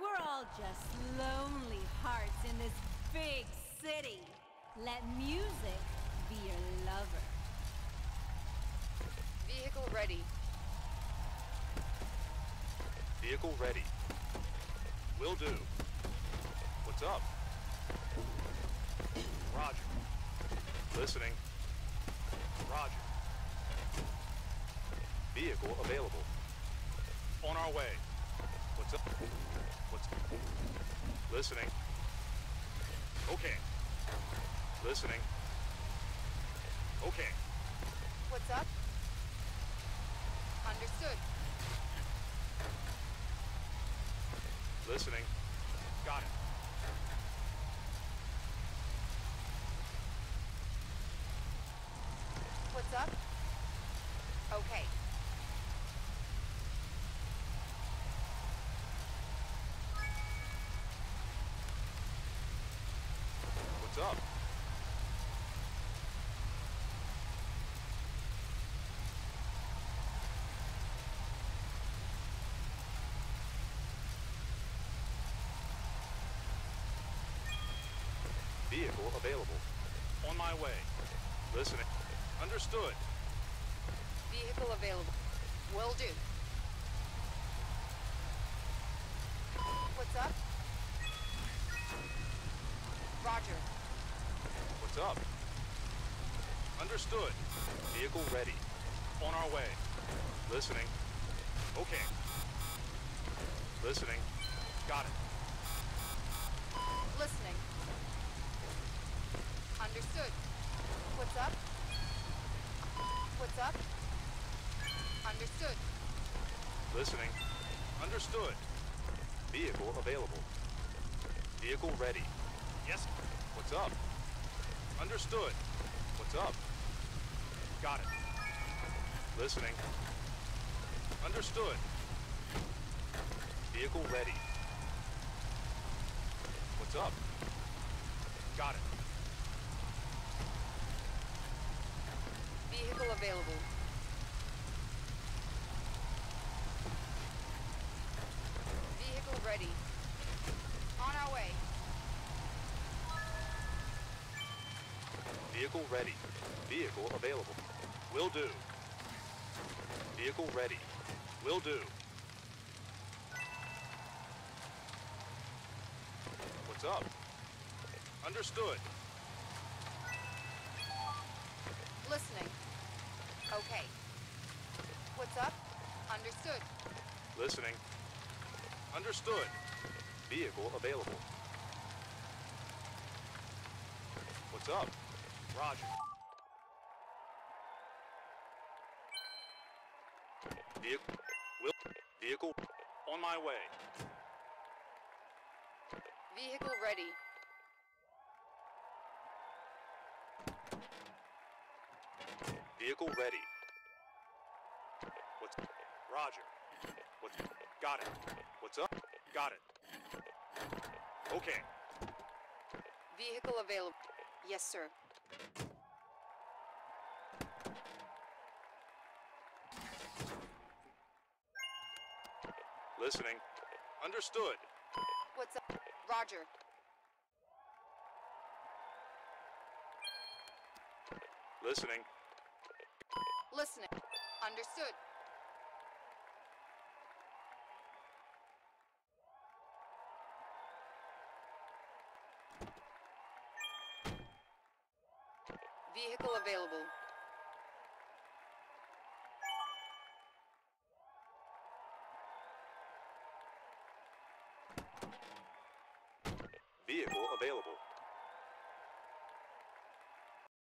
We're all just lonely hearts in this big city. Let music be your lover. Vehicle ready. Vehicle ready. Will do. What's up? Roger. Listening. Roger. Vehicle available. On our way. What's up? What's... Listening. Okay. Listening. Okay. What's up? Understood. Listening. Got it. What's up? Okay. Up? Vehicle available. On my way. Listening. Understood. Vehicle available. Will do. What's up? Roger. What's up? Understood. Vehicle ready. On our way. Listening. Okay. Listening. Got it. Listening. Understood. What's up? What's up? Understood. Listening. Understood. Vehicle available. Vehicle ready. Yes. What's up? Understood. What's up? Got it. Listening. Understood. Vehicle ready. What's up? Got it. Vehicle available. Vehicle ready. On our way. Vehicle ready. Vehicle available. Will do. Vehicle ready. Will do. What's up? Understood. Listening. Okay. What's up? Understood. Listening. Understood. Vehicle available. What's up? Roger. Vehicle. Will. Vehicle. On my way. Vehicle ready. Vehicle ready. What's Roger? What's got it? What's up? Got it. Okay. Vehicle available. Yes, sir. Listening. Understood. What's up? Roger. Listening. Listening. Understood. Vehicle available. Vehicle available.